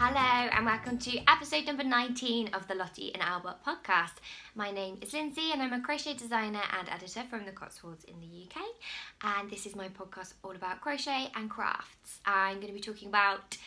Hello and welcome to episode number 19 of the Lottie and Albert podcast. My name is Lindsey and I'm a crochet designer and editor from the Cotswolds in the UK. And this is my podcast all about crochet and crafts. I'm going to be talking about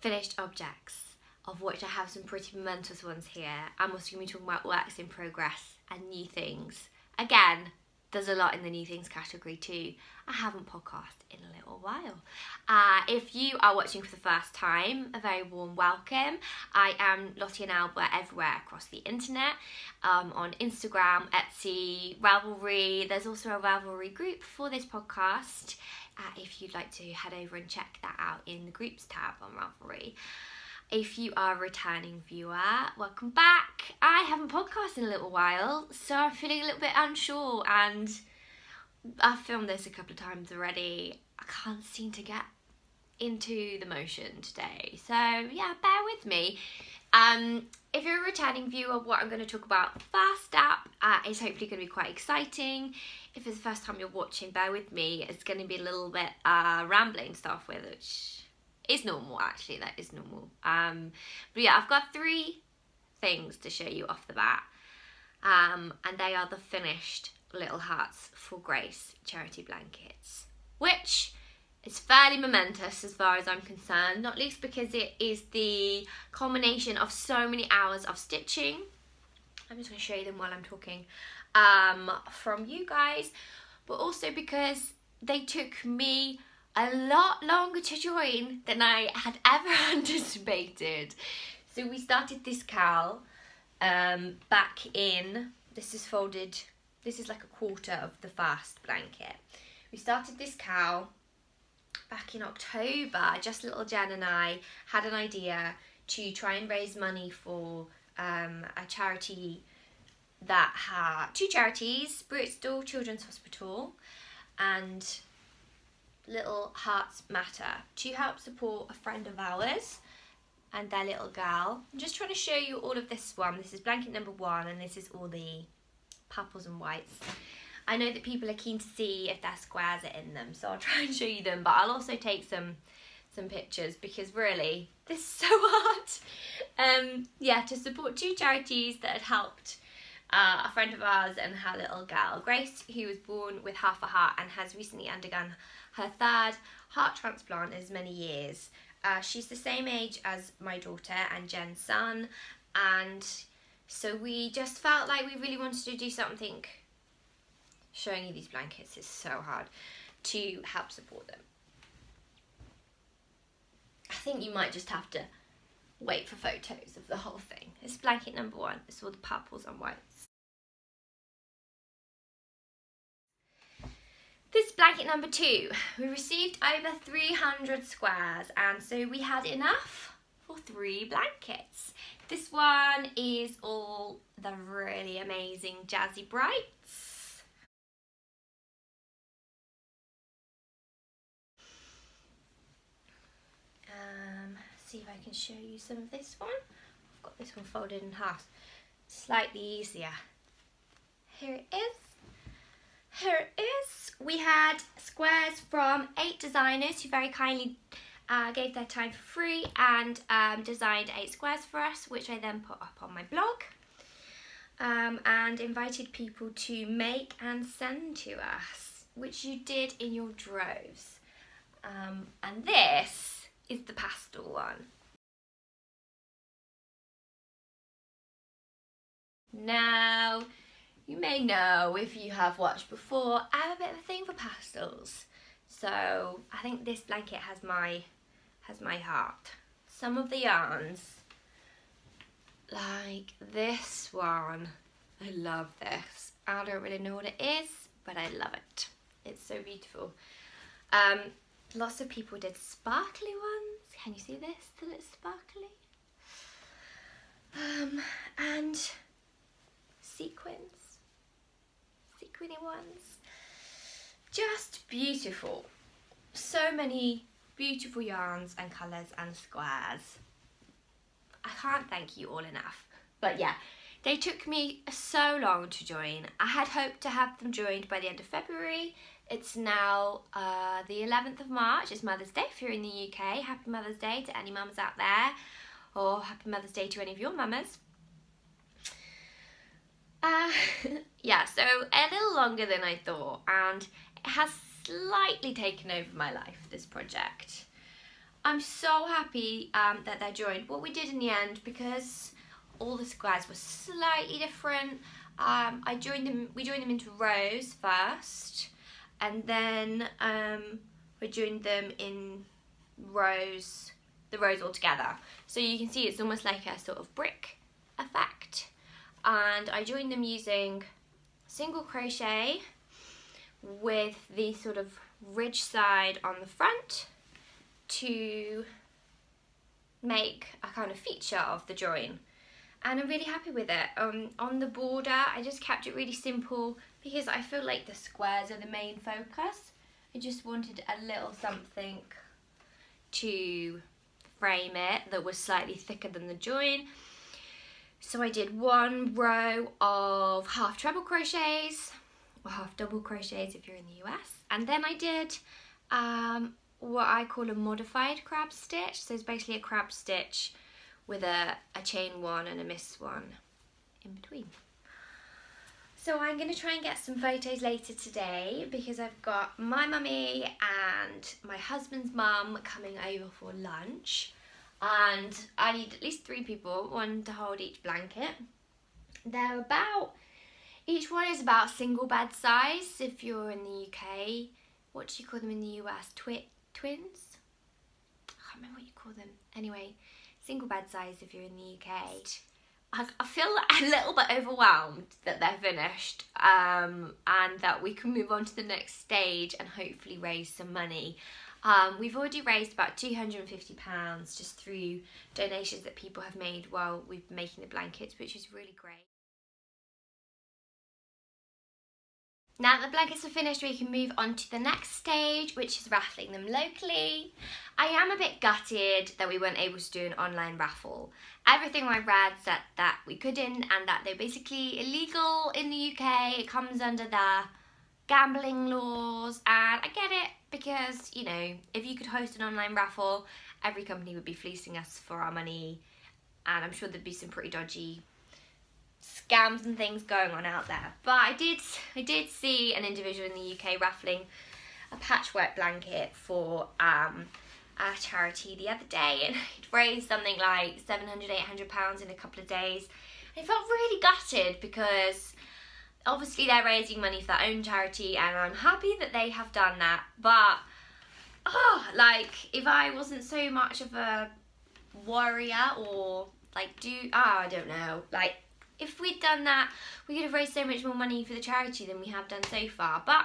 finished objects, of which I have some pretty momentous ones here. I'm also going to be talking about works in progress and new things. Again, there's a lot in the new things category too. I haven't podcast in a little while. Uh, if you are watching for the first time, a very warm welcome. I am Lottie and Albert everywhere across the internet, um, on Instagram, Etsy, Ravelry. There's also a Ravelry group for this podcast. Uh, if you'd like to head over and check that out in the groups tab on Ravelry. If you are a returning viewer, welcome back. I haven't podcasted in a little while, so I'm feeling a little bit unsure and I've filmed this a couple of times already. I can't seem to get into the motion today. So yeah, bear with me. Um, if you're a returning viewer, what I'm going to talk about first up uh, is hopefully going to be quite exciting. If it's the first time you're watching, bear with me. It's going to be a little bit uh, rambling stuff with, which is normal actually, that is normal. Um, but yeah, I've got three things to show you off the bat. Um, and they are the finished Little Hearts for Grace charity blankets, which is fairly momentous as far as I'm concerned, not least because it is the culmination of so many hours of stitching. I'm just going to show you them while I'm talking um, from you guys, but also because they took me a lot longer to join than I had ever anticipated. So we started this CAL um, back in, this is folded, this is like a quarter of the fast blanket. We started this CAL back in October. Just little Jen and I had an idea to try and raise money for um, a charity that had two charities, Bristol Children's Hospital and Little Hearts Matter to help support a friend of ours and their little girl. I'm just trying to show you all of this one. This is blanket number one and this is all the purples and whites. I know that people are keen to see if their squares are in them, so I'll try and show you them, but I'll also take some some pictures because really, this is so hard. Um, yeah, to support two charities that had helped uh, a friend of ours and her little girl, Grace, who was born with half a heart and has recently undergone her third heart transplant in as many years. Uh, she's the same age as my daughter and Jen's son, and so we just felt like we really wanted to do something. Showing you these blankets is so hard to help support them. I think you might just have to wait for photos of the whole thing. Is blanket number one. It's all the purples and whites. This blanket number two, we received over 300 squares and so we had enough for three blankets. This one is all the really amazing Jazzy Brights. Um, see if I can show you some of this one. I've got this one folded in half, slightly easier. Here it is. Here it is. We had squares from eight designers who very kindly uh, gave their time for free and um, designed eight squares for us, which I then put up on my blog. Um, and invited people to make and send to us, which you did in your droves. Um, and this is the pastel one. Now, you may know if you have watched before, I have a bit of a thing for pastels. So I think this blanket has my has my heart. Some of the yarns, like this one, I love this. I don't really know what it is, but I love it. It's so beautiful. Um, lots of people did sparkly ones. Can you see this? That it's sparkly? Um, and sequins, sequiny ones. Just beautiful. So many beautiful yarns and colours and squares. I can't thank you all enough. But yeah, they took me so long to join. I had hoped to have them joined by the end of February. It's now uh, the 11th of March. It's Mother's Day if you're in the UK. Happy Mother's Day to any mums out there. Or Happy Mother's Day to any of your mamas. Uh, yeah, so a little longer than I thought. And it has slightly taken over my life, this project. I'm so happy um, that they joined. What we did in the end, because all the squares were slightly different, um, I joined them. We joined them into rows first, and then um, we joined them in rows, the rows all together. So you can see it's almost like a sort of brick effect. And I joined them using single crochet with the sort of ridge side on the front to make a kind of feature of the join and I'm really happy with it. Um, on the border I just kept it really simple because I feel like the squares are the main focus. I just wanted a little something to frame it that was slightly thicker than the join. So I did one row of half treble crochets or half double crochets if you're in the US and then I did um, what I call a modified crab stitch. So it's basically a crab stitch with a, a chain one and a miss one in between. So I'm going to try and get some photos later today because I've got my mummy and my husband's mum coming over for lunch and I need at least three people, one to hold each blanket. They're about, each one is about single bed size if you're in the UK. What do you call them in the US? Twi twins? I can't remember what you call them. Anyway, single bed size if you're in the UK. I, I feel a little bit overwhelmed that they're finished um, and that we can move on to the next stage and hopefully raise some money. Um, we've already raised about £250 just through donations that people have made while we've been making the blankets, which is really great. Now that the blankets are finished, we can move on to the next stage, which is raffling them locally. I am a bit gutted that we weren't able to do an online raffle. Everything I read said that we couldn't and that they're basically illegal in the UK. It comes under the gambling laws and I get it because, you know, if you could host an online raffle, every company would be fleecing us for our money and I'm sure there'd be some pretty dodgy scams and things going on out there. But I did, I did see an individual in the UK raffling a patchwork blanket for um, a charity the other day and it raised something like 700, 800 pounds in a couple of days. I felt really gutted because obviously they're raising money for their own charity and I'm happy that they have done that. But, oh, like, if I wasn't so much of a warrior or like do, oh, I don't know, like if we'd done that, we could have raised so much more money for the charity than we have done so far. But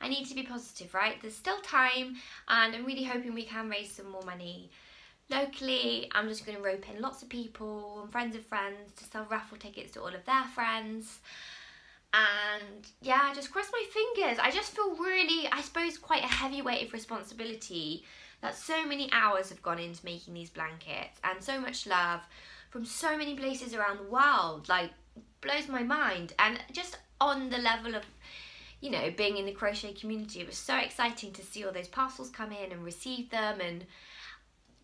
I need to be positive, right? There's still time and I'm really hoping we can raise some more money. Locally, I'm just going to rope in lots of people and friends of friends to sell raffle tickets to all of their friends. And yeah, just cross my fingers. I just feel really, I suppose, quite a heavy weight of responsibility that so many hours have gone into making these blankets and so much love from so many places around the world. Like, blows my mind. And just on the level of, you know, being in the crochet community, it was so exciting to see all those parcels come in and receive them and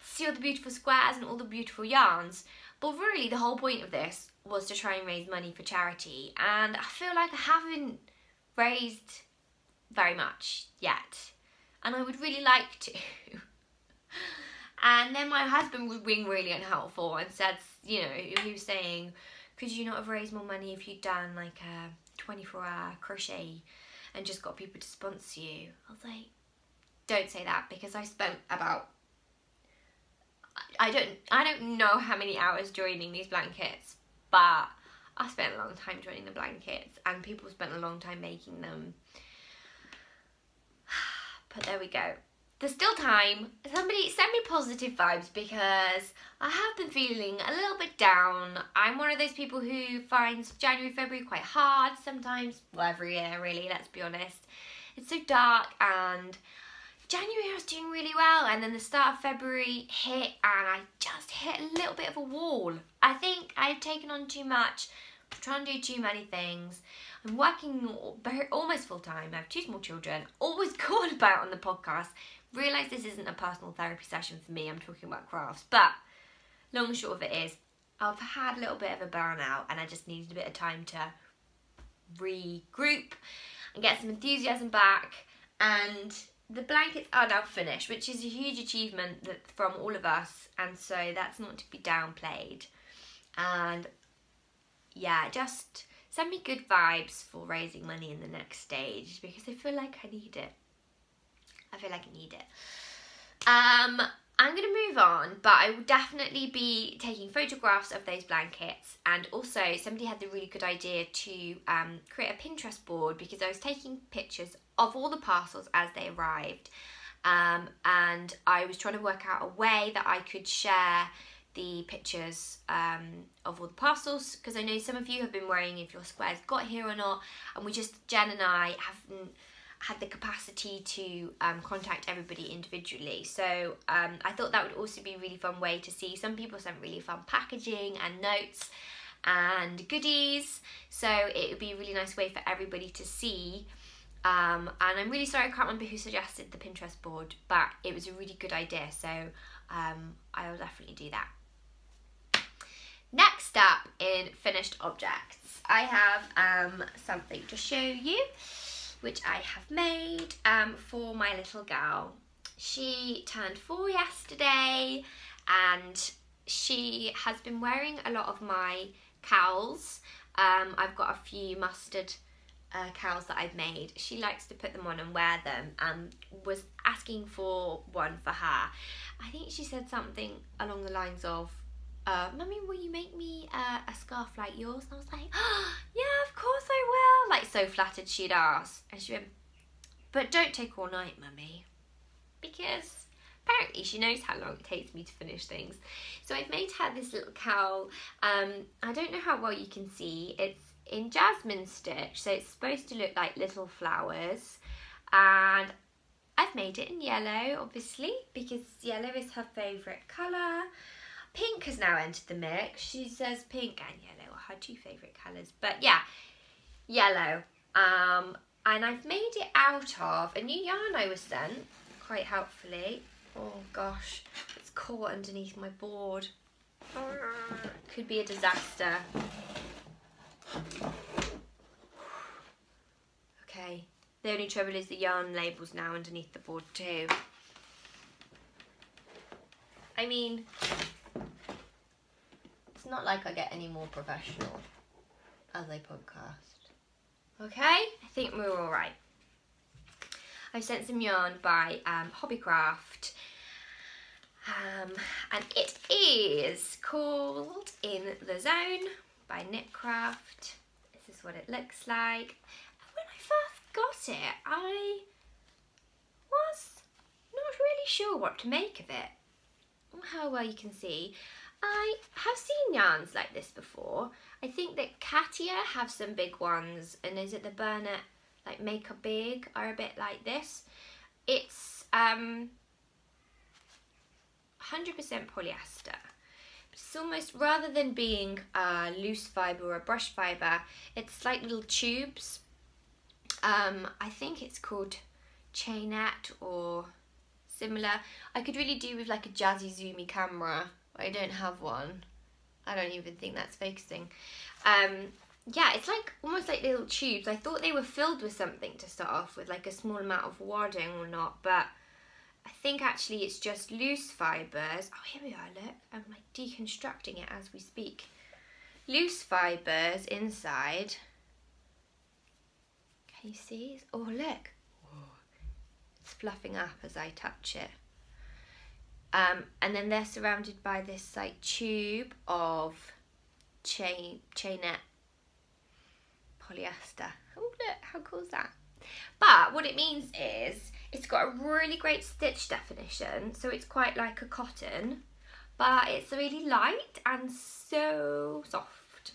see all the beautiful squares and all the beautiful yarns. But really, the whole point of this was to try and raise money for charity. And I feel like I haven't raised very much yet. And I would really like to. And then my husband was being really unhelpful and said, you know, he was saying, could you not have raised more money if you'd done like a 24 hour crochet and just got people to sponsor you? I was like, don't say that because I spent about I don't I don't know how many hours joining these blankets, but I spent a long time joining the blankets and people spent a long time making them. But there we go there's still time. Somebody send me positive vibes because I have been feeling a little bit down. I'm one of those people who finds January, February quite hard sometimes. Well, every year really, let's be honest. It's so dark and January I was doing really well and then the start of February hit and I just hit a little bit of a wall. I think I've taken on too much trying to do too many things. I'm working almost full time. I have two small children. Always called about on the podcast. Realise this isn't a personal therapy session for me. I'm talking about crafts. But long and short of it is, I've had a little bit of a burnout and I just needed a bit of time to regroup and get some enthusiasm back. And the blankets are now finished, which is a huge achievement that, from all of us. And so that's not to be downplayed. And yeah, just send me good vibes for raising money in the next stage because I feel like I need it. I feel like I need it. Um, I'm going to move on, but I will definitely be taking photographs of those blankets. And also, somebody had the really good idea to um, create a Pinterest board because I was taking pictures of all the parcels as they arrived. Um, and I was trying to work out a way that I could share the pictures um, of all the parcels because I know some of you have been worrying if your squares got here or not. And we just, Jen and I haven't had the capacity to um, contact everybody individually. So um, I thought that would also be a really fun way to see. Some people sent really fun packaging and notes and goodies. So it would be a really nice way for everybody to see um, and I'm really sorry I can't remember who suggested the Pinterest board but it was a really good idea so um, I'll definitely do that. Next up in finished objects, I have um, something to show you, which I have made um, for my little girl. She turned four yesterday and she has been wearing a lot of my cowls. Um, I've got a few mustard uh, cowls that I've made. She likes to put them on and wear them and was asking for one for her. I think she said something along the lines of, uh, Mummy, will you make me uh, a scarf like yours? And I was like, oh, yeah, of course I will. Like, so flattered she'd ask. And she went, but don't take all night, Mummy. Because apparently she knows how long it takes me to finish things. So I've made her this little cowl. Um, I don't know how well you can see. It's in jasmine stitch. So it's supposed to look like little flowers. And I've made it in yellow, obviously, because yellow is her favourite colour. Pink has now entered the mix. She says pink and yellow are her two favourite colours. But yeah, yellow. Um, and I've made it out of a new yarn I was sent, quite helpfully. Oh gosh, it's caught underneath my board. Could be a disaster. Okay, the only trouble is the yarn label's now underneath the board too. I mean, it's not like I get any more professional as I podcast. Okay, I think we're all right. I sent some yarn by um, Hobbycraft. Um, and it is called In the Zone by Knitcraft. This is what it looks like. And when I first got it, I was not really sure what to make of it. How well you can see. I have seen yarns like this before. I think that Katia have some big ones and is it the Bernat like Makeup Big are a bit like this. It's um 100% polyester. It's almost, rather than being a loose fibre or a brush fibre, it's like little tubes. Um, I think it's called chainette or similar. I could really do with like a jazzy zoomy camera. I don't have one. I don't even think that's focusing. Um, yeah, it's like almost like little tubes. I thought they were filled with something to start off with, like a small amount of wadding or not, but I think actually it's just loose fibres. Oh, here we are, look. I'm like deconstructing it as we speak. Loose fibres inside. Can you see? Oh, look. It's fluffing up as I touch it. Um, and then they're surrounded by this like tube of chain chainette polyester. Oh look, how cool is that? But what it means is it's got a really great stitch definition, so it's quite like a cotton, but it's really light and so soft.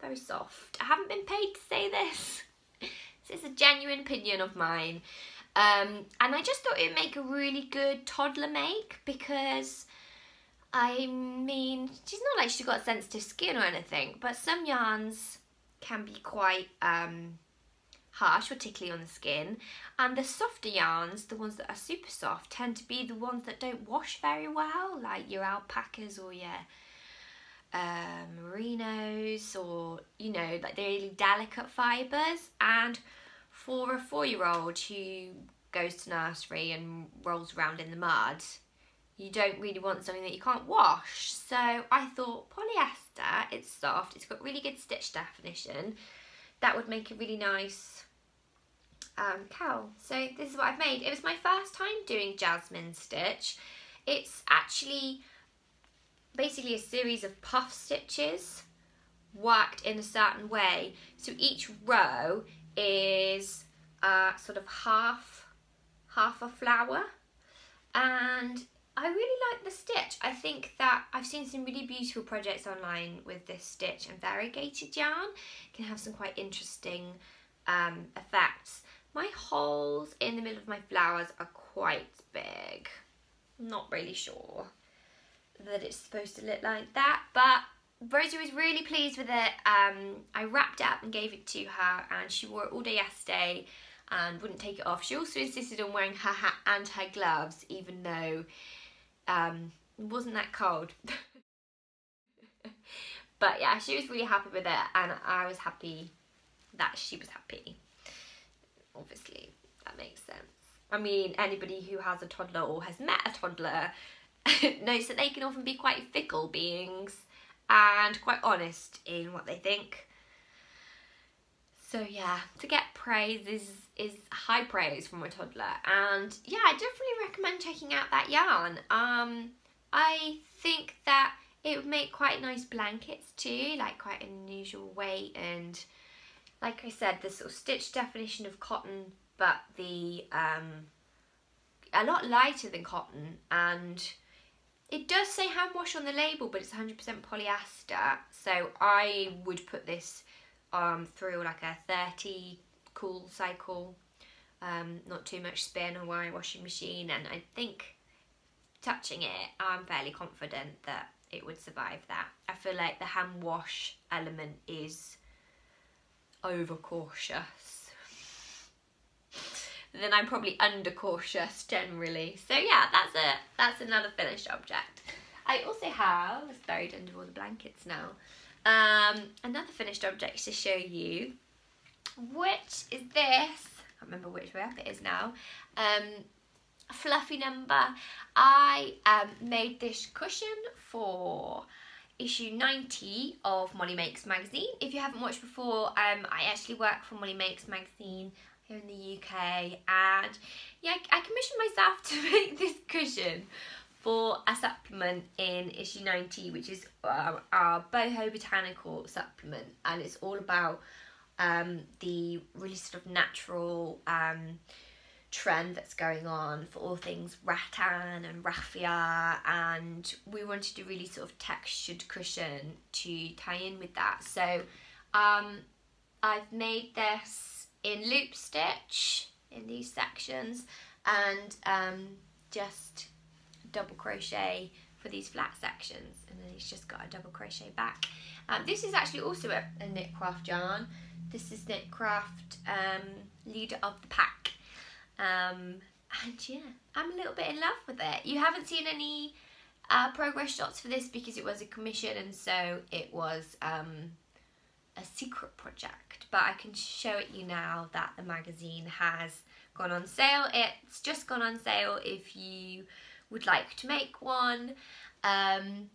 Very soft. I haven't been paid to say this. this is a genuine opinion of mine. Um, and I just thought it would make a really good toddler make because I mean, she's not like she's got sensitive skin or anything, but some yarns can be quite um, harsh, particularly on the skin. And the softer yarns, the ones that are super soft, tend to be the ones that don't wash very well, like your alpacas or your um, merinos or, you know, like the really delicate fibres. And for a four-year-old who goes to nursery and rolls around in the mud, you don't really want something that you can't wash. So I thought polyester, it's soft, it's got really good stitch definition. That would make a really nice um, cowl. So this is what I've made. It was my first time doing jasmine stitch. It's actually basically a series of puff stitches worked in a certain way. So each row is uh, sort of half, half a flower. And I really like the stitch. I think that I've seen some really beautiful projects online with this stitch and variegated yarn. It can have some quite interesting um, effects. My holes in the middle of my flowers are quite big. I'm not really sure that it's supposed to look like that, but Rosie was really pleased with it. Um, I wrapped it up and gave it to her and she wore it all day yesterday and wouldn't take it off. She also insisted on wearing her hat and her gloves even though um, it wasn't that cold. but yeah, she was really happy with it and I was happy that she was happy. Obviously, that makes sense. I mean, anybody who has a toddler or has met a toddler knows that they can often be quite fickle beings and quite honest in what they think. So yeah, to get praise is is high praise from a toddler, and yeah, I definitely recommend checking out that yarn. Um, I think that it would make quite nice blankets too, like quite an unusual weight, and like I said, the sort of stitch definition of cotton, but the um, a lot lighter than cotton, and it does say hand wash on the label, but it's 100% polyester. So I would put this um, through like a 30 cool cycle, um, not too much spin or wire washing machine. And I think touching it, I'm fairly confident that it would survive that. I feel like the hand wash element is overcautious. then I'm probably under cautious generally. So yeah, that's a that's another finished object. I also have, it's buried under all the blankets now, um, another finished object to show you, which is this, I remember which way up it is now, um, fluffy number. I um, made this cushion for issue 90 of Mollie Makes magazine. If you haven't watched before, um, I actually work for Mollie Makes magazine here in the UK and yeah, I commissioned myself to make this cushion for a supplement in issue 90 which is uh, our boho botanical supplement and it's all about um, the really sort of natural um, trend that's going on for all things rattan and raffia and we wanted a really sort of textured cushion to tie in with that so um, I've made this in loop stitch in these sections and um, just double crochet for these flat sections and then it's just got a double crochet back. Um, this is actually also a, a Knitcraft yarn. This is Knitcraft um, Leader of the Pac. Um, and yeah, I'm a little bit in love with it. You haven't seen any uh, progress shots for this because it was a commission and so it was um, a secret project. But I can show it you now that the magazine has gone on sale. It's just gone on sale if you would like to make one. Um,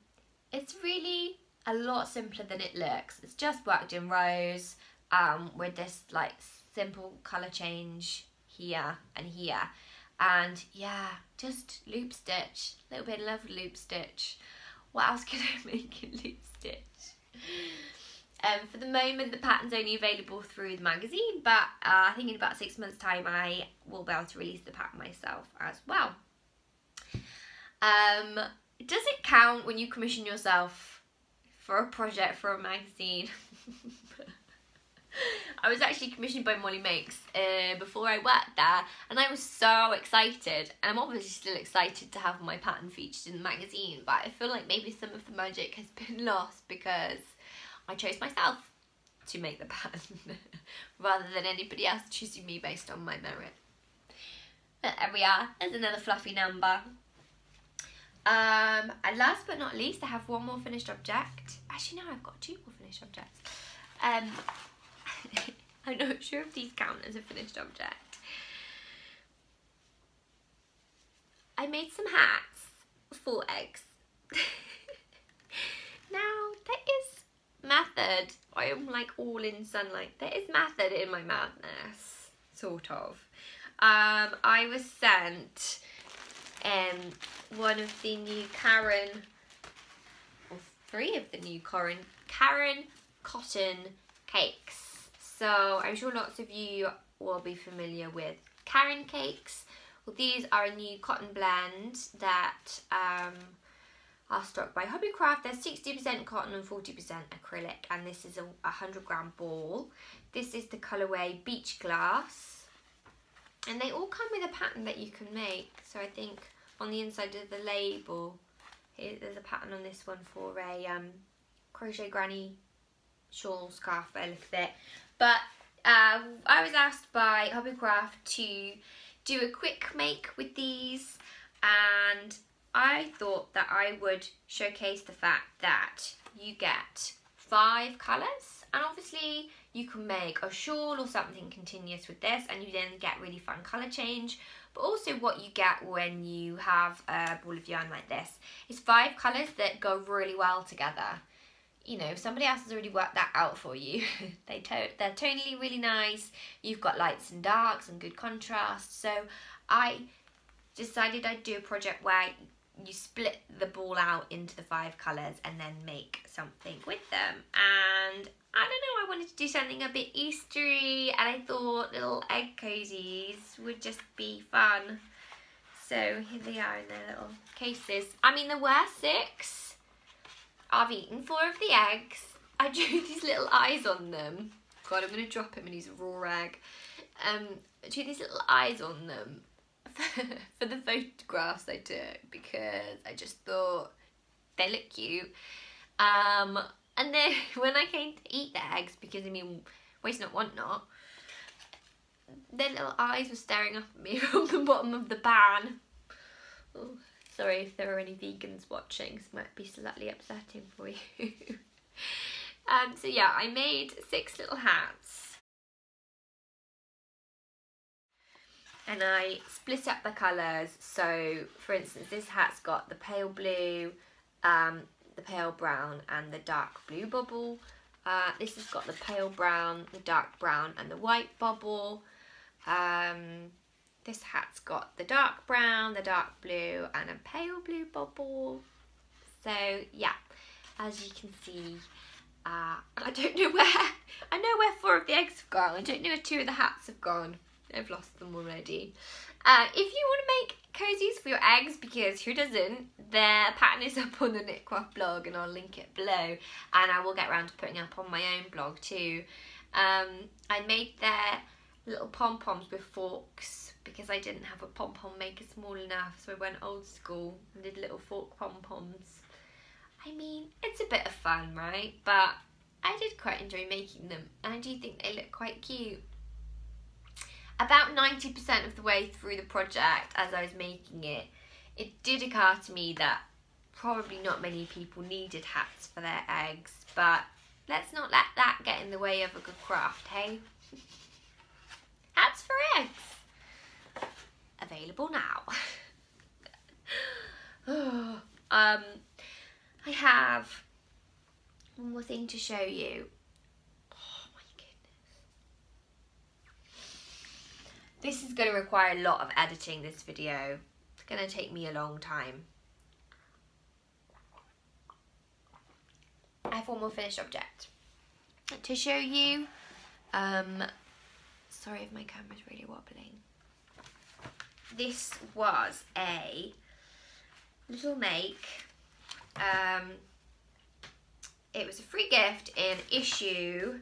it's really a lot simpler than it looks. It's just worked in rows um, with this like simple colour change here and here. And yeah, just loop stitch, a little bit of love loop stitch. What else can I make in loop stitch? Um, for the moment, the pattern's only available through the magazine, but uh, I think in about six months' time, I will be able to release the pattern myself as well. Um, does it count when you commission yourself for a project for a magazine? I was actually commissioned by Mollie Makes uh, before I worked there and I was so excited and I'm obviously still excited to have my pattern featured in the magazine but I feel like maybe some of the magic has been lost because I chose myself to make the pattern rather than anybody else choosing me based on my merit. But there we are, there's another fluffy number. Um, and last but not least, I have one more finished object. Actually, no, I've got two more finished objects. Um, I'm not sure if these count as a finished object. I made some hats for eggs. now, there is method. I am like all in sunlight. There is method in my madness, sort of. Um, I was sent um, one of the new Caron, or three of the new Caron, Caron cotton cakes. So I'm sure lots of you will be familiar with Caron cakes. Well, these are a new cotton blend that um, are struck by Hobbycraft. They're 60% cotton and 40% acrylic, and this is a 100 gram ball. This is the colorway Beach Glass, and they all come with a pattern that you can make. So I think on the inside of the label, here, there's a pattern on this one for a um, crochet granny shawl scarf by look of it. But uh, I was asked by Hobbycraft to do a quick make with these and I thought that I would showcase the fact that you get five colours and obviously you can make a shawl or something continuous with this and you then get really fun colour change. But also what you get when you have a ball of yarn like this is five colours that go really well together you know somebody else has already worked that out for you they to they're tonally really nice. You've got lights and darks and good contrast. So I decided I'd do a project where you split the ball out into the five colours and then make something with them. And I don't know I wanted to do something a bit Eastery and I thought little egg cozies would just be fun. So here they are in their little cases. I mean there were six I've eaten four of the eggs I drew these little eyes on them God I'm going to drop him and he's a raw egg um, I drew these little eyes on them for the photographs I took because I just thought they look cute. Um, and then when I came to eat the eggs, because I mean, waste not, want not, their little eyes were staring up at me from the bottom of the pan. Oh, sorry if there are any vegans watching, this might be slightly upsetting for you. um, so yeah, I made six little hats and I split up the colours. So, for instance, this hat's got the pale blue, um, the pale brown and the dark blue bubble. Uh, this has got the pale brown, the dark brown and the white bubble. Um, this hat's got the dark brown, the dark blue and a pale blue bubble. So, yeah, as you can see, uh, I don't know where, I know where four of the eggs have gone. I don't know where two of the hats have gone. I've lost them already. Uh, if you want to make cozies for your eggs, because who doesn't, their pattern is up on the Knitcraft blog and I'll link it below. And I will get around to putting up on my own blog too. Um, I made their little pom-poms with forks because I didn't have a pom-pom maker small enough. So I went old school and did little fork pom-poms. I mean, it's a bit of fun, right? But I did quite enjoy making them and I do think they look quite cute about 90% of the way through the project as I was making it, it did occur to me that probably not many people needed hats for their eggs, but let's not let that get in the way of a good craft, hey? hats for eggs. Available now. um, I have one more thing to show you. This is going to require a lot of editing, this video. It's going to take me a long time. I have one more finished object to show you. Um, sorry if my camera's really wobbling. This was a little make. Um, it was a free gift in issue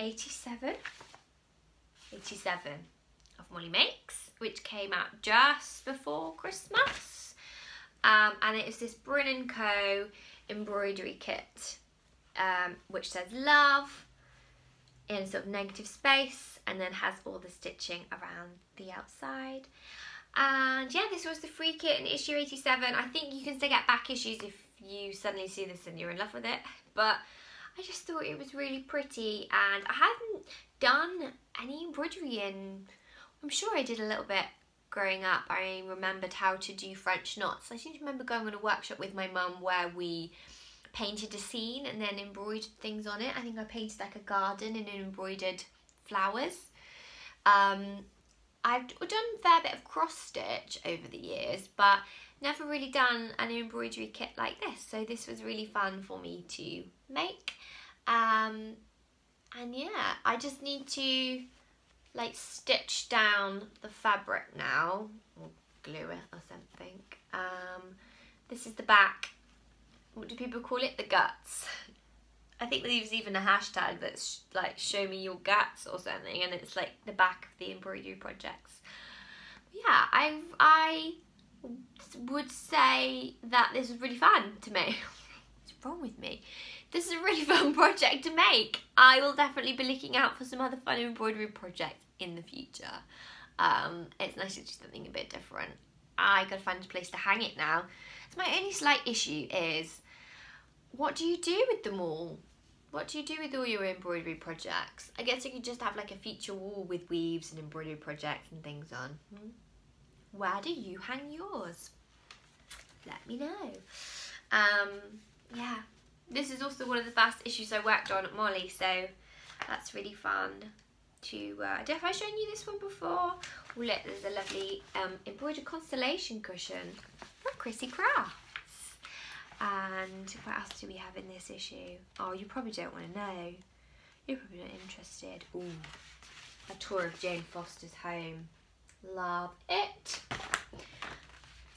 87 87 of Mollie Makes, which came out just before Christmas. Um, and it is this Brin & Co embroidery kit, um, which says love, in sort of negative space and then has all the stitching around the outside. And yeah, this was the free kit in issue 87. I think you can still get back issues if you suddenly see this and you're in love with it. But I just thought it was really pretty and I hadn't done any embroidery in, I'm sure I did a little bit growing up. I remembered how to do French knots. I seem to remember going on a workshop with my mum where we painted a scene and then embroidered things on it. I think I painted like a garden and embroidered flowers. Um, I've done a fair bit of cross stitch over the years, but never really done an embroidery kit like this. So this was really fun for me to make. Um, and yeah, I just need to like stitch down the fabric now, or glue it or something. Um, this is the back. What do people call it? The guts. I think there's even a hashtag that's like show me your guts or something and it's like the back of the embroidery projects. Yeah, I I would say that this is really fun to me. What's wrong with me? This is a really fun project to make. I will definitely be looking out for some other fun embroidery projects in the future. Um, it's nice to do something a bit different. I gotta find a place to hang it now. So my only slight issue is, what do you do with them all? What do you do with all your embroidery projects? I guess you could just have like a feature wall with weaves and embroidery projects and things on. Hmm? Where do you hang yours? Let me know. Um, yeah, this is also one of the first issues I worked on at Mollie, so that's really fun to, uh, have I shown you this one before? Look, there's a lovely um, embroidered constellation cushion from Chrissy Crafts. And what else do we have in this issue? Oh, you probably don't want to know. You're probably not interested. Ooh, a tour of Jane Foster's home. Love it.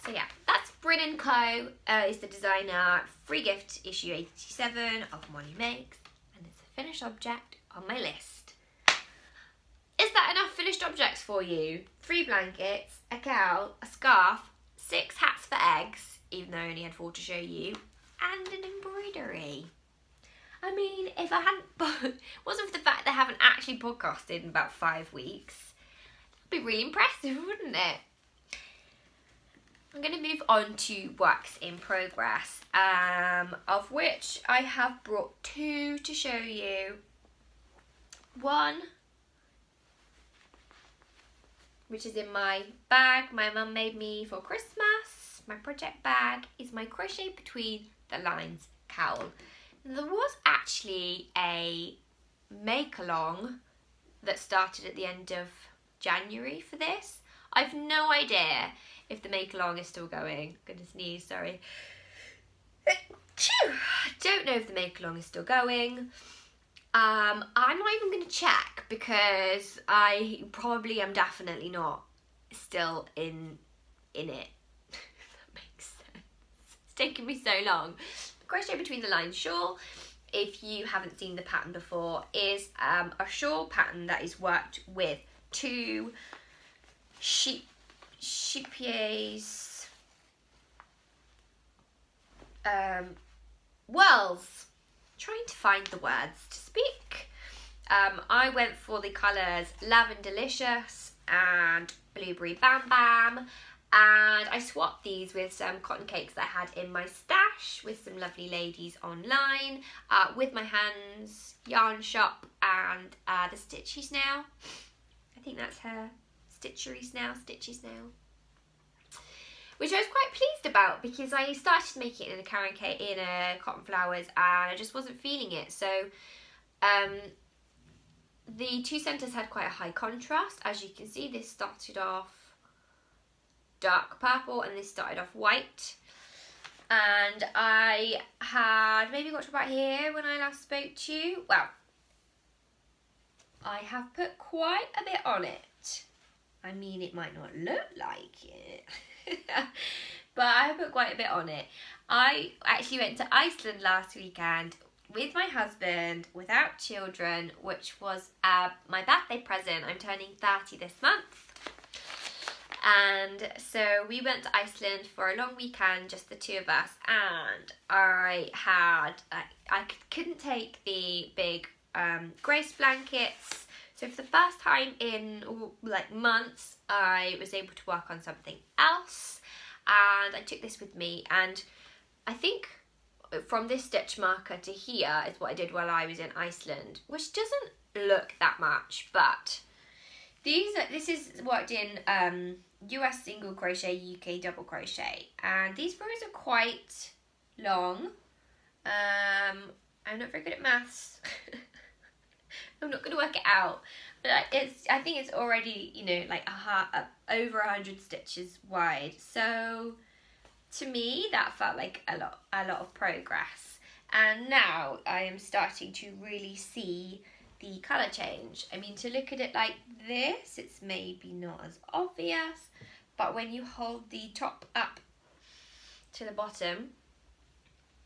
So yeah, that's Bryn & Co. Uh, is the designer. Free gift issue 87 of Mollie Makes. And it's a finished object on my list. Is that enough finished objects for you? Three blankets, a cowl, a scarf, six hats for eggs, even though I only had four to show you, and an embroidery. I mean, if I hadn't, wasn't for the fact that I haven't actually podcasted in about five weeks, that'd be really impressive, wouldn't it? I'm going to move on to works in progress, um, of which I have brought two to show you. One which is in my bag my mum made me for Christmas. My project bag is my crochet between the lines cowl. There was actually a make along that started at the end of January for this. I've no idea if the make along is still going. Goodness sneeze, sorry. Don't know if the make along is still going. Um, I'm not even going to check because I probably am definitely not still in in it. that makes sense. It's taken me so long. Crochet between the lines shawl, if you haven't seen the pattern before, is um, a shawl pattern that is worked with two sheep Chipiers um, whirls trying to find the words to speak. Um, I went for the colours Lavendelicious and Blueberry Bam Bam and I swapped these with some cotton cakes that I had in my stash with some lovely ladies online uh, with my hands, yarn shop and uh, the Stitchy Snail. I think that's her Stitchery Snail, Stitchy Snail which I was quite pleased about because I started making it in a Caron K in a cotton flowers and I just wasn't feeling it. So um, the two centres had quite a high contrast. As you can see, this started off dark purple and this started off white. And I had maybe got to about here when I last spoke to you. Well, I have put quite a bit on it. I mean, it might not look like it. but I put quite a bit on it. I actually went to Iceland last weekend with my husband without children, which was uh, my birthday present. I'm turning 30 this month. And so we went to Iceland for a long weekend, just the two of us, and I had, I, I couldn't take the big um, Grace blankets. So for the first time in like months, I was able to work on something else and I took this with me and I think from this stitch marker to here is what I did while I was in Iceland, which doesn't look that much, but these are, this is worked in um, US single crochet, UK double crochet, and these rows are quite long. Um, I'm not very good at maths. I'm not going to work it out, but it's. I think it's already you know like a heart, over a hundred stitches wide. So to me, that felt like a lot, a lot of progress. And now I am starting to really see the colour change. I mean, to look at it like this, it's maybe not as obvious, but when you hold the top up to the bottom,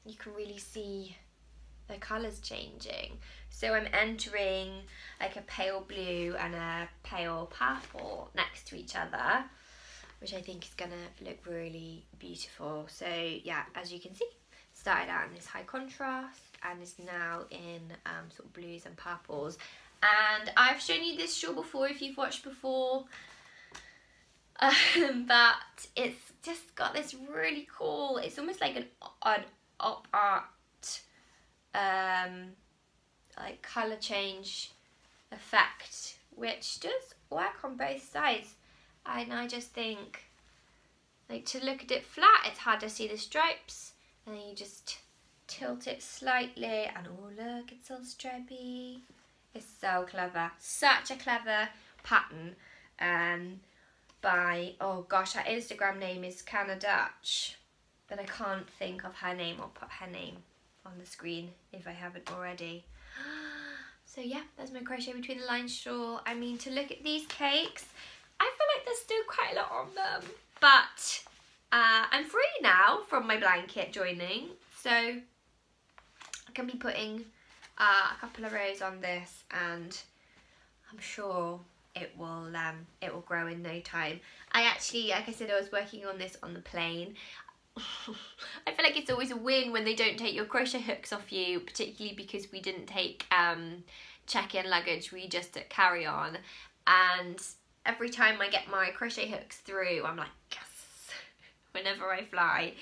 you can really see the colours changing. So I'm entering like a pale blue and a pale purple next to each other, which I think is gonna look really beautiful. So yeah, as you can see, started out in this high contrast and is now in um, sort of blues and purples. And I've shown you this shawl before if you've watched before. Um, but it's just got this really cool, it's almost like an, an op art um, like colour change effect which does work on both sides and I just think like to look at it flat it's hard to see the stripes and then you just tilt it slightly and oh look it's all stripy it's so clever. Such a clever pattern um by oh gosh her instagram name is Canadutch. But I can't think of her name I'll put her name on the screen if I haven't already. So yeah that's my crochet between the lines shawl I mean to look at these cakes I feel like there's still quite a lot on them. But uh, I'm free now from my blanket joining so I can be putting uh, a couple of rows on this and I'm sure it will um, it will grow in no time. I actually, like I said, I was working on this on the plane. I feel like it's always a win when they don't take your crochet hooks off you, particularly because we didn't take um, check-in luggage, we just took carry-on. And every time I get my crochet hooks through, I'm like, yes, whenever I fly.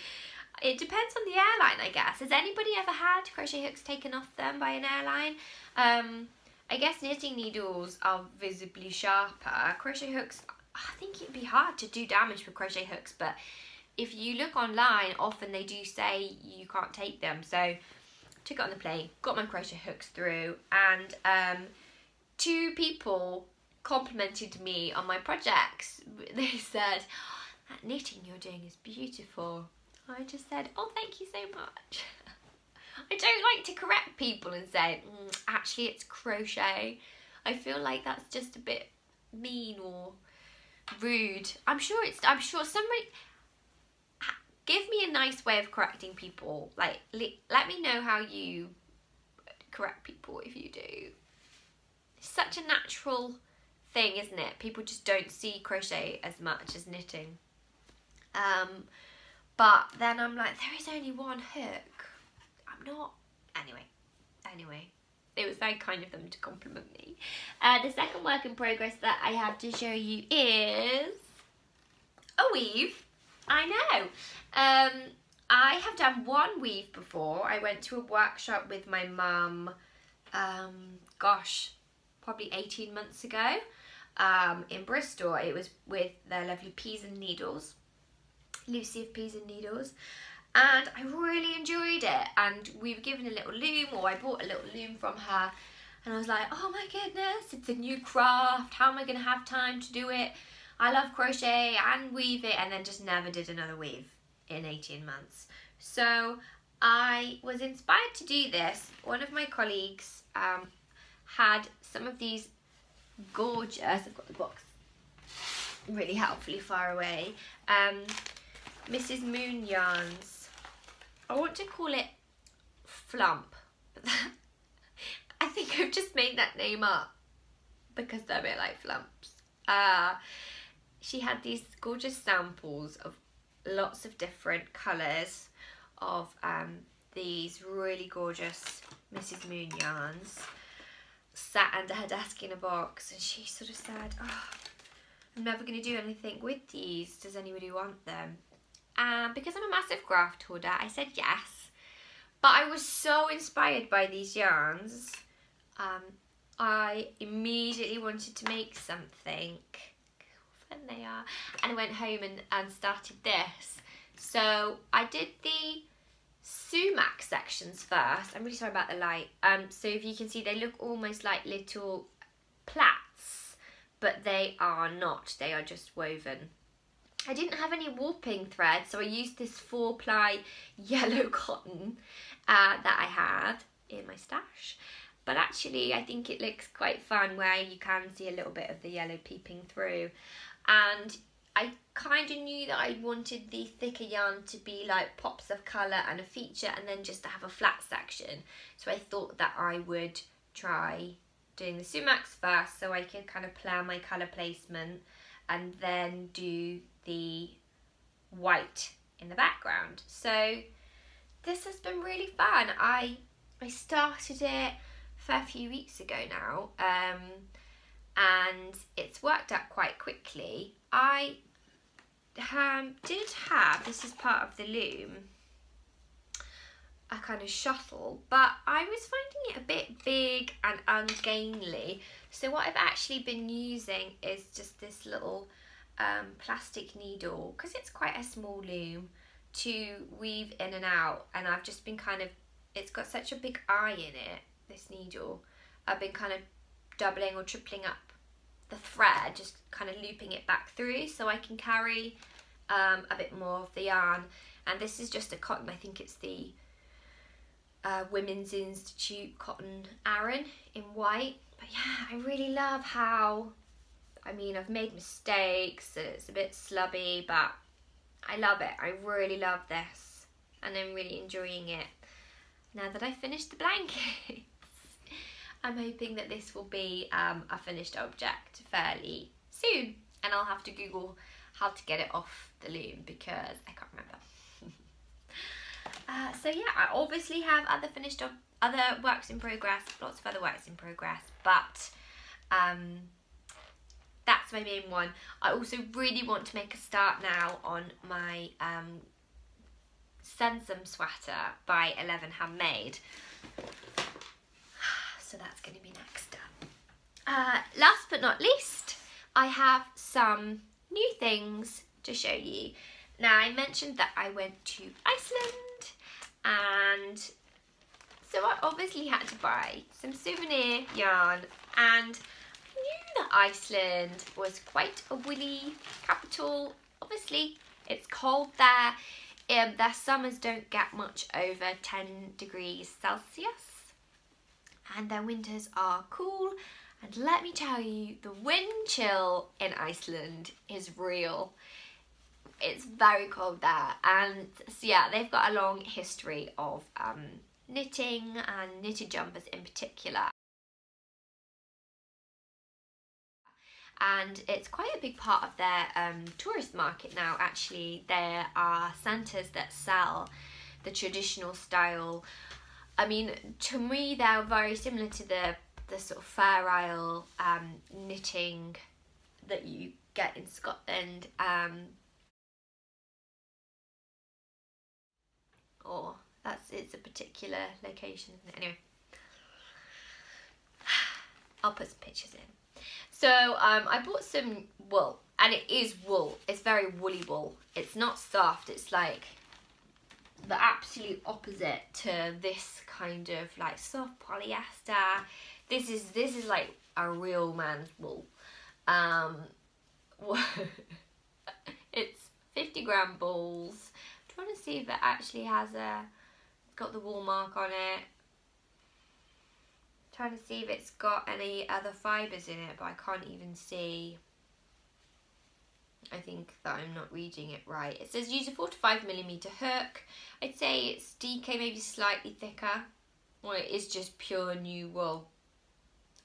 It depends on the airline, I guess. Has anybody ever had crochet hooks taken off them by an airline? Um, I guess knitting needles are visibly sharper. Crochet hooks, I think it'd be hard to do damage with crochet hooks, but if you look online, often they do say you can't take them. So took it on the plane, got my crochet hooks through, and um, two people complimented me on my projects. They said, that knitting you're doing is beautiful. I just said, oh, thank you so much. I don't like to correct people and say, mm, actually, it's crochet. I feel like that's just a bit mean or rude. I'm sure it's, I'm sure somebody, give me a nice way of correcting people. Like, let me know how you correct people if you do. It's such a natural thing, isn't it? People just don't see crochet as much as knitting. Um, but then I'm like, there is only one hook. I'm not. Anyway, anyway. It was very kind of them to compliment me. Uh, the second work in progress that I have to show you is a weave. I know. Um, I have done one weave before. I went to a workshop with my mum, um, gosh, probably 18 months ago um, in Bristol. It was with their lovely Peas and Needles, Lucy of Peas and Needles. And I really enjoyed it. And we were given a little loom, or I bought a little loom from her. And I was like, oh my goodness, it's a new craft. How am I going to have time to do it? I love crochet and weave it and then just never did another weave in 18 months. So I was inspired to do this. One of my colleagues um, had some of these gorgeous, I've got the box really helpfully far away, um, Mrs. Moon Yarns. I want to call it Flump, but that, I think I've just made that name up because they're a bit like flumps. Uh, she had these gorgeous samples of lots of different colours of um, these really gorgeous Mrs. Moon yarns. sat under her desk in a box and she sort of said, oh, I'm never going to do anything with these. Does anybody want them? And because I'm a massive craft hoarder, I said yes. But I was so inspired by these yarns. Um, I immediately wanted to make something. How Fun they are. And I went home and, and started this. So I did the soumak sections first. I'm really sorry about the light. Um, so if you can see, they look almost like little plaits, but they are not. They are just woven. I didn't have any warping thread, so I used this four ply yellow cotton uh, that I had in my stash. But actually, I think it looks quite fun where you can see a little bit of the yellow peeping through. And I kind of knew that I wanted the thicker yarn to be like pops of colour and a feature and then just to have a flat section. So I thought that I would try doing the soumaks first so I could kind of plan my colour placement and then do the white in the background. So this has been really fun. I I started it a fair few weeks ago now um, and it's worked out quite quickly. I um, did have, this is part of the loom, a kind of shuttle, but I was finding it a bit big and ungainly. So what I've actually been using is just this little um, plastic needle, because it's quite a small loom, to weave in and out. And I've just been kind of, it's got such a big eye in it, this needle. I've been kind of doubling or tripling up the thread, just kind of looping it back through so I can carry um, a bit more of the yarn. And this is just a cotton, I think it's the uh, Women's Institute cotton Aran in white. But yeah, I really love how, I mean, I've made mistakes, it's a bit slubby, but I love it. I really love this and I'm really enjoying it. Now that I've finished the blanket. I'm hoping that this will be um, a finished object fairly soon and I'll have to Google how to get it off the loom because I can't remember. uh, so yeah, I obviously have other finished other works in progress, lots of other works in progress, but um, that's my main one. I also really want to make a start now on my um, Sensum sweater by 11 Handmade so that's going to be next up. Uh, last but not least, I have some new things to show you. Now I mentioned that I went to Iceland and so I obviously had to buy some souvenir yarn and Iceland was quite a woolly capital. Obviously it's cold there. Um, their summers don't get much over 10 degrees Celsius and their winters are cool. And let me tell you, the wind chill in Iceland is real. It's very cold there. And so yeah, they've got a long history of um, knitting and knitted jumpers in particular. And it's quite a big part of their um, tourist market now actually there are centres that sell the traditional style I mean, to me, they're very similar to the the sort of Fair Isle um, knitting that you get in Scotland. Um, or that's it's a particular location, Anyway, I'll put some pictures in. So um, I bought some wool, and it is wool. It's very woolly wool. It's not soft. It's like the absolute opposite to this kind of like soft polyester. This is this is like a real man's wool. Um, it's 50 gram balls. I'm trying to see if it actually has a got the wool mark on it. Trying to see if it's got any other fibres in it, but I can't even see. I think that I'm not reading it right. It says use a 4 to 5 millimeter hook. I'd say it's DK maybe slightly thicker. Or it is just pure new wool.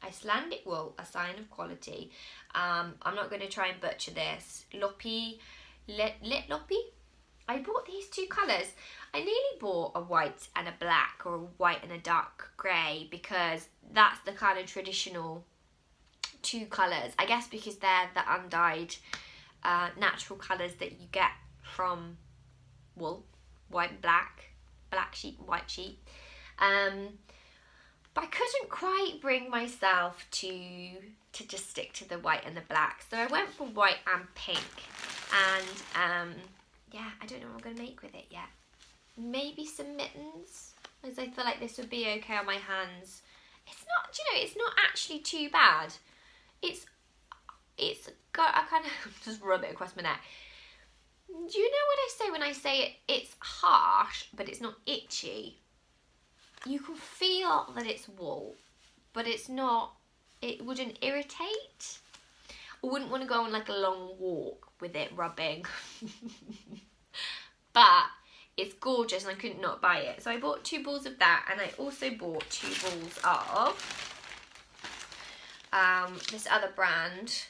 Icelandic wool, a sign of quality. Um, I'm not going to try and butcher this. Lopi, lit, lit lopi? I bought these two colours. I nearly bought a white and a black or a white and a dark grey because that's the kind of traditional two colours. I guess because they're the undyed uh, natural colours that you get from wool, white and black, black sheep and white sheep. Um, but I couldn't quite bring myself to to just stick to the white and the black. So I went for white and pink. And um, yeah, I don't know what I'm going to make with it yet. Maybe some mittens, as I feel like this would be okay on my hands. It's not, you know, it's not actually too bad. It's, it's got, I kind of just rub it across my neck. Do you know what I say when I say it, it's harsh, but it's not itchy? You can feel that it's wool, but it's not, it wouldn't irritate. I wouldn't want to go on like a long walk with it rubbing. but it's gorgeous and I couldn't not buy it. So I bought two balls of that and I also bought two balls of um, this other brand.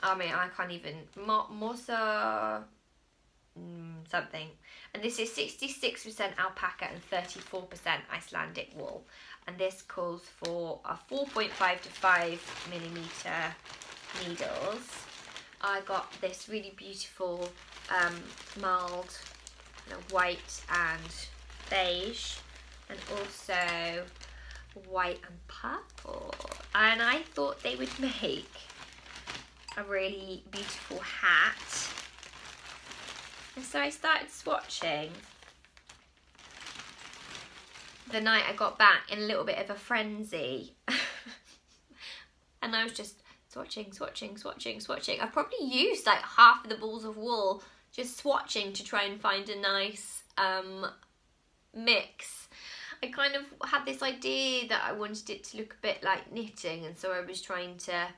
I mean, I can't even, Mosa mm, something. And this is 66% alpaca and 34% Icelandic wool. And this calls for a 4.5 to 5 millimeter needles. I got this really beautiful um, mild you know, white and beige and also white and purple. And I thought they would make a really beautiful hat. And so I started swatching. The night I got back in a little bit of a frenzy. And I was just swatching, swatching, swatching, swatching. I've probably used like half of the balls of wool just swatching to try and find a nice um, mix. I kind of had this idea that I wanted it to look a bit like knitting and so I was trying to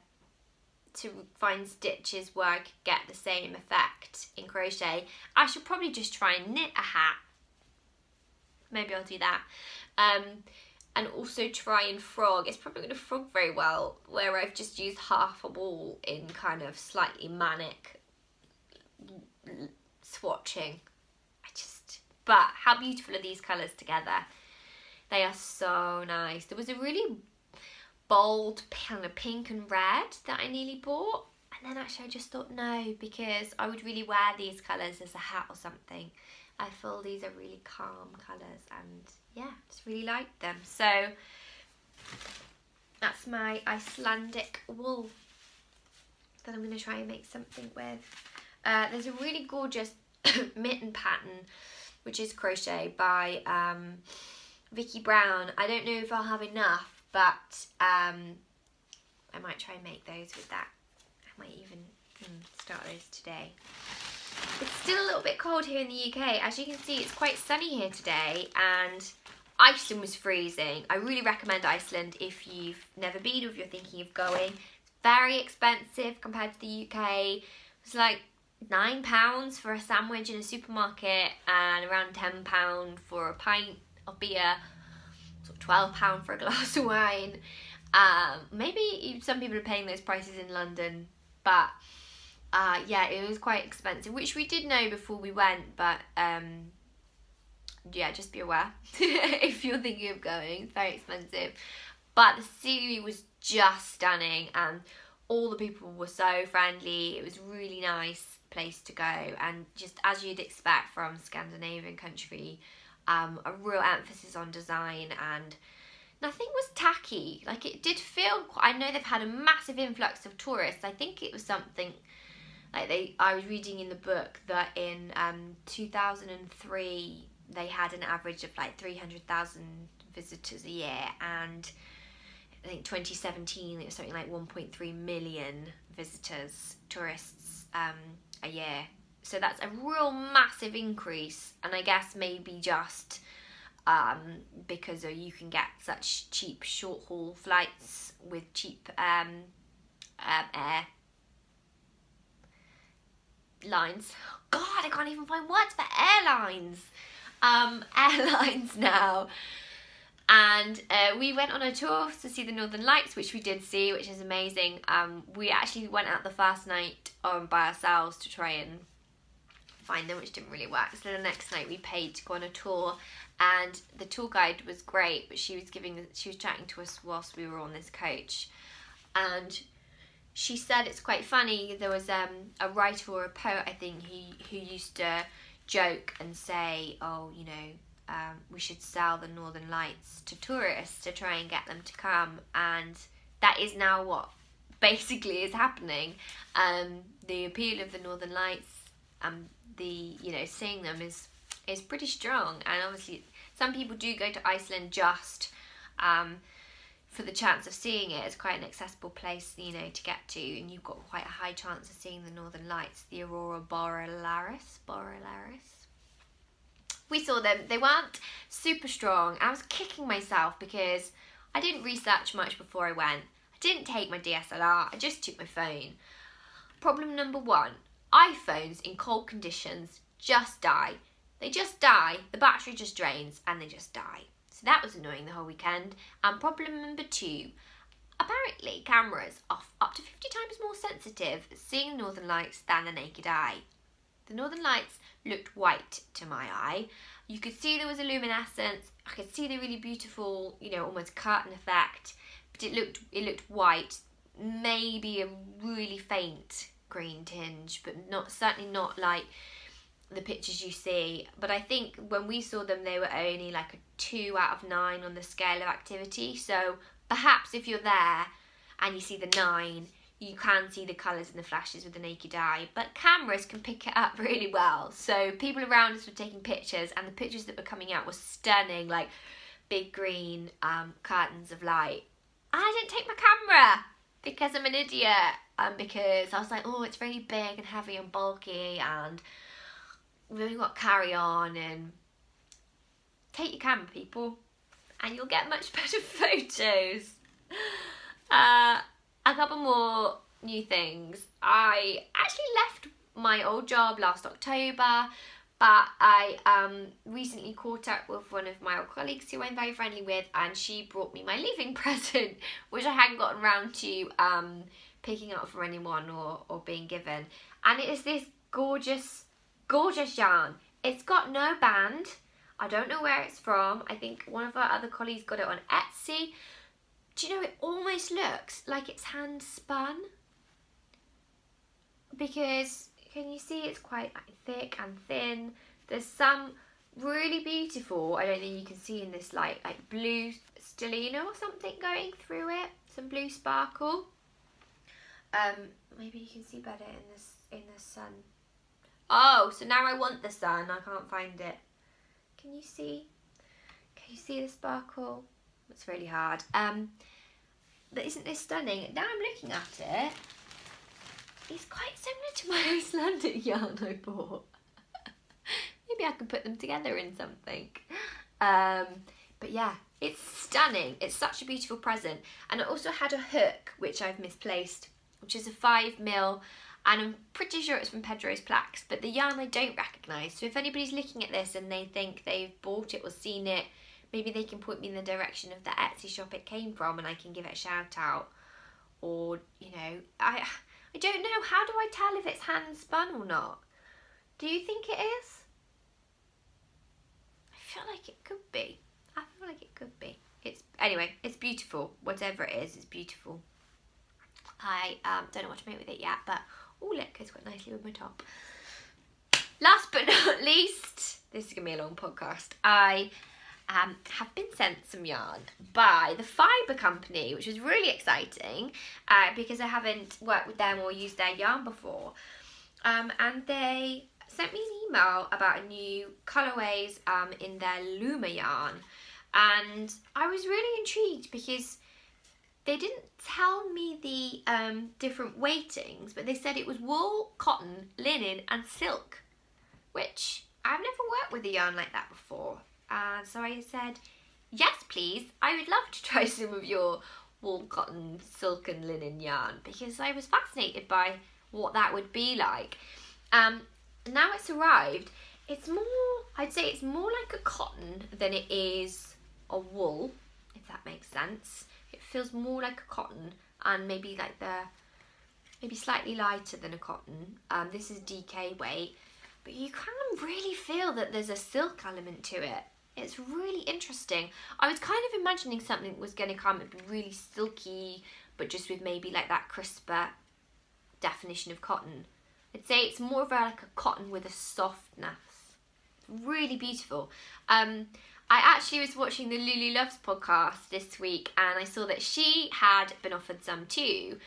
to find stitches where I could get the same effect in crochet. I should probably just try and knit a hat. Maybe I'll do that. Um, and also try and frog. It's probably going to frog very well where I've just used half a ball in kind of slightly manic swatching. I just, but how beautiful are these colours together? They are so nice. There was a really bold kind of pink and red that I nearly bought. And then actually I just thought no, because I would really wear these colours as a hat or something. I feel these are really calm colours and yeah, just really like them. So that's my Icelandic wool that I'm going to try and make something with. Uh, there's a really gorgeous mitten pattern which is crochet by um, Vicki Brown. I don't know if I'll have enough but um, I might try and make those with that. I might even mm, start those today. It's still a little bit cold here in the UK. As you can see, it's quite sunny here today and Iceland was freezing. I really recommend Iceland if you've never been or if you're thinking of going. It's very expensive compared to the UK. It's like nine pounds for a sandwich in a supermarket and around ten pound for a pint of beer, so twelve pound for a glass of wine. Um, maybe some people are paying those prices in London, but uh, yeah, it was quite expensive, which we did know before we went, but um, yeah, just be aware if you're thinking of going. It's very expensive. But the scenery was just stunning and all the people were so friendly. It was really nice place to go and just as you'd expect from Scandinavian country, um, a real emphasis on design and nothing was tacky. Like it did feel, I know they've had a massive influx of tourists. I think it was something like they, I was reading in the book that in um, 2003 they had an average of like 300,000 visitors a year and I think 2017 it was something like 1.3 million visitors, tourists um, a year. So that's a real massive increase and I guess maybe just um, because you can get such cheap short haul flights with cheap um, um, air lines. God, I can't even find words for airlines. Um, airlines now. And uh, we went on a tour to see the Northern Lights, which we did see, which is amazing. Um, we actually went out the first night um, by ourselves to try and find them, which didn't really work. So the next night we paid to go on a tour, and the tour guide was great, but she was giving, she was chatting to us whilst we were on this coach, and she said it's quite funny. There was um, a writer or a poet, I think, who who used to joke and say, "Oh, you know, um, we should sell the Northern Lights to tourists to try and get them to come," and that is now what basically is happening. Um, the appeal of the Northern Lights and the you know seeing them is is pretty strong, and obviously some people do go to Iceland just. Um, for the chance of seeing it, it's quite an accessible place, you know, to get to, and you've got quite a high chance of seeing the northern lights, the aurora borealis. Borealis. We saw them. They weren't super strong. I was kicking myself because I didn't research much before I went. I didn't take my DSLR. I just took my phone. Problem number one: iPhones in cold conditions just die. They just die. The battery just drains, and they just die. So that was annoying the whole weekend. And problem number two, apparently cameras are up to 50 times more sensitive seeing the northern lights than the naked eye. The northern lights looked white to my eye. You could see there was a luminescence. I could see the really beautiful, you know, almost curtain effect, but it looked it looked white, maybe a really faint green tinge, but not certainly not like the pictures you see. But I think when we saw them, they were only like a two out of nine on the scale of activity. So perhaps if you're there and you see the nine, you can see the colours and the flashes with the naked eye. But cameras can pick it up really well. So people around us were taking pictures, and the pictures that were coming out were stunning, like big green um, curtains of light. I didn't take my camera because I'm an idiot and because I was like, oh, it's really big and heavy and bulky and we've got carry on and take your camera people and you'll get much better photos. Uh, a couple more new things. I actually left my old job last October but I um, recently caught up with one of my old colleagues who I'm very friendly with and she brought me my leaving present which I hadn't gotten around to um, picking up for anyone or, or being given and it is this gorgeous gorgeous yarn. It's got no band. I don't know where it's from. I think one of our other colleagues got it on Etsy. Do you know, it almost looks like it's hand spun. Because, can you see it's quite thick and thin. There's some really beautiful, I don't think you can see in this light, like blue stellina or something going through it. Some blue sparkle. Um, maybe you can see better in this in the sun. Oh, so now I want the sun. I can't find it. Can you see? Can you see the sparkle? It's really hard. Um, but isn't this stunning? Now I'm looking at it. It's quite similar to my Icelandic yarn I bought. Maybe I could put them together in something. Um, but yeah, it's stunning. It's such a beautiful present. And I also had a hook, which I've misplaced, which is a five mil and I'm pretty sure it's from Pedro's Plaques, but the yarn I don't recognise. So if anybody's looking at this and they think they've bought it or seen it, maybe they can point me in the direction of the Etsy shop it came from and I can give it a shout out. Or, you know, I I don't know, how do I tell if it's hand spun or not? Do you think it is? I feel like it could be. I feel like it could be. It's Anyway, it's beautiful. Whatever it is, it's beautiful. I um, don't know what to make with it yet, but Oh look, it's quite nicely with my top. Last but not least, this is going to be a long podcast. I um, have been sent some yarn by the Fibre Company, which is really exciting uh, because I haven't worked with them or used their yarn before. Um, and they sent me an email about a new colourways um, in their Luma yarn. And I was really intrigued because they didn't tell me the um, different weightings, but they said it was wool, cotton, linen, and silk, which I've never worked with a yarn like that before. And so I said, yes, please. I would love to try some of your wool, cotton, silk, and linen yarn because I was fascinated by what that would be like. Um, now it's arrived, it's more, I'd say it's more like a cotton than it is a wool, if that makes sense feels more like a cotton and maybe like the maybe slightly lighter than a cotton. Um, this is DK weight but you can really feel that there's a silk element to it. It's really interesting. I was kind of imagining something was going to come and be really silky, but just with maybe like that crisper definition of cotton. I'd say it's more of a, like a cotton with a softness. Really beautiful. Um, I actually was watching the Lulu Loves podcast this week and I saw that she had been offered some too.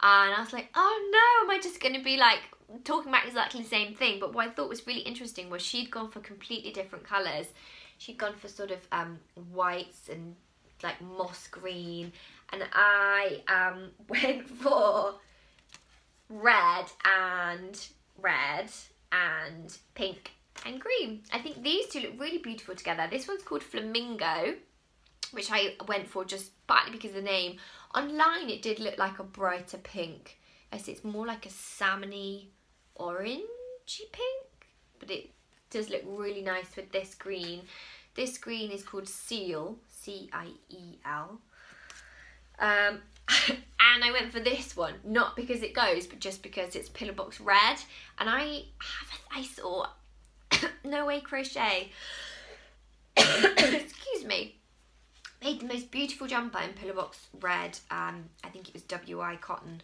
And I was like, oh no, am I just going to be like talking about exactly the same thing? But what I thought was really interesting was she'd gone for completely different colours. She'd gone for sort of um, whites and like moss green. And I um, went for red and red and pink and green. I think these two look really beautiful together. This one's called Flamingo, which I went for just partly because of the name. Online it did look like a brighter pink. As it's more like a salmony orangey pink, but it does look really nice with this green. This green is called Ciel, C-I-E-L. Um, and I went for this one, not because it goes, but just because it's pillar box red. And I have, I saw No Way Crochet, excuse me, made the most beautiful jumper in pillar box red. Um, I think it was WI cotton.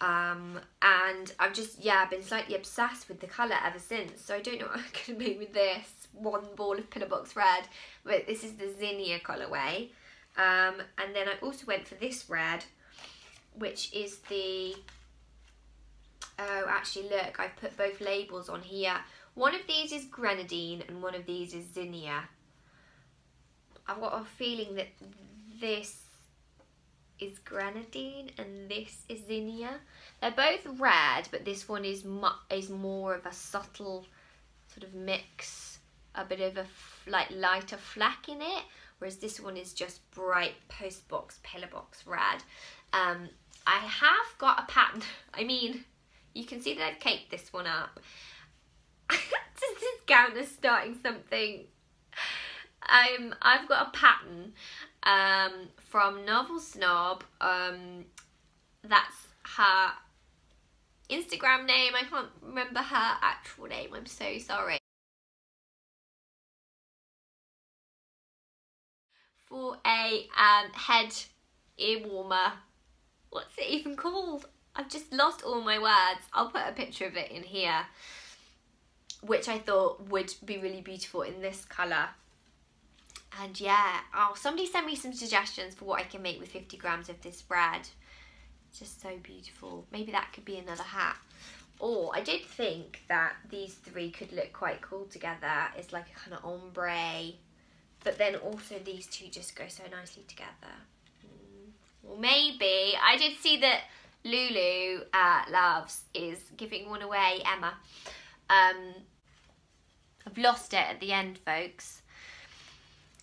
Um, and I've just, yeah, I've been slightly obsessed with the colour ever since. So I don't know what I'm going to make with this one ball of pillar box red. But this is the Zinnia colourway. Um, and then I also went for this red, which is the, oh, actually look, I've put both labels on here. One of these is grenadine and one of these is zinnia. I've got a feeling that this is grenadine and this is zinnia. They're both red, but this one is is more of a subtle sort of mix, a bit of a like lighter fleck in it, whereas this one is just bright post box pillar box red. Um, I have got a pattern. I mean, you can see that I've caked this one up. Does this count as starting something? Um, I've got a pattern um, from Novel Snob. Um, that's her Instagram name. I can't remember her actual name. I'm so sorry. For a um, head ear warmer. What's it even called? I've just lost all my words. I'll put a picture of it in here which I thought would be really beautiful in this colour. And yeah, oh, somebody send me some suggestions for what I can make with 50 grams of this bread. Just so beautiful. Maybe that could be another hat. Or I did think that these three could look quite cool together. It's like a kind of ombre. But then also these two just go so nicely together. Mm. Well, maybe. I did see that Lulu uh, Loves is giving one away, Emma. Um, I've lost it at the end, folks.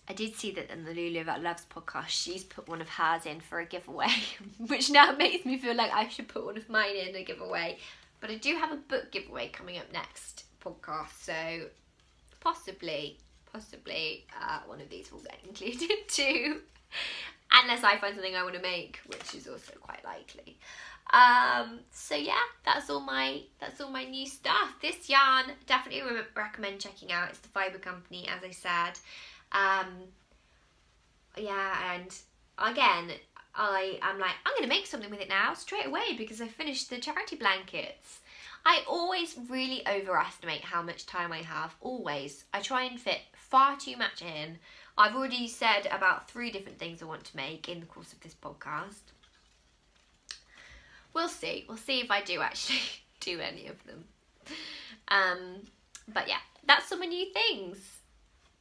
I did see that in the Lulu That Loves podcast, she's put one of hers in for a giveaway, which now makes me feel like I should put one of mine in a giveaway. But I do have a book giveaway coming up next podcast, so possibly, possibly uh, one of these will get included too. Unless I find something I want to make, which is also quite likely. Um, so yeah, that's all my that's all my new stuff. This yarn definitely re recommend checking out. It's the Fibre Company, as I said. Um, yeah, and again, I am like I'm gonna make something with it now straight away because I finished the charity blankets. I always really overestimate how much time I have. Always, I try and fit far too much in. I've already said about three different things I want to make in the course of this podcast we'll see. We'll see if I do actually do any of them. Um, but yeah, that's some new things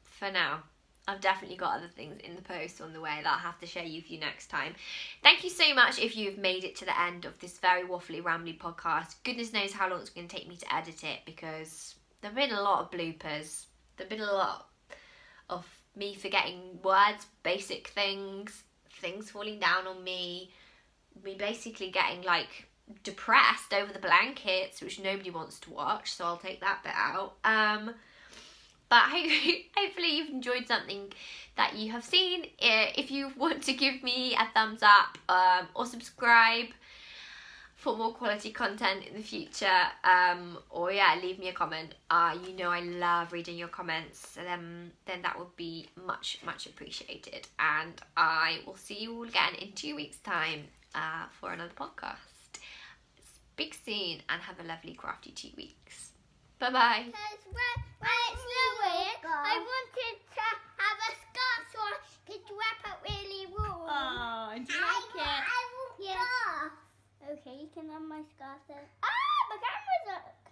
for now. I've definitely got other things in the post on the way that I'll have to share with you next time. Thank you so much if you've made it to the end of this very waffly, rambly podcast. Goodness knows how long it's going to take me to edit it because there have been a lot of bloopers. There have been a lot of me forgetting words, basic things, things falling down on me, me basically getting like depressed over the blankets, which nobody wants to watch, so I'll take that bit out. Um, but hopefully you've enjoyed something that you have seen. If you want to give me a thumbs up um, or subscribe, for more quality content in the future. Um, or yeah, leave me a comment. Uh, you know I love reading your comments. Um, then that would be much much appreciated. And I will see you all again in two weeks' time uh, for another podcast. Speak soon and have a lovely crafty two weeks. Bye bye. When, when it's snowing, I wanted to have a scarf so I could wrap up really warm. Oh, do you I like want, it? I want Yeah. scarf. Okay, you can have my scarf then. Ah, my camera's up.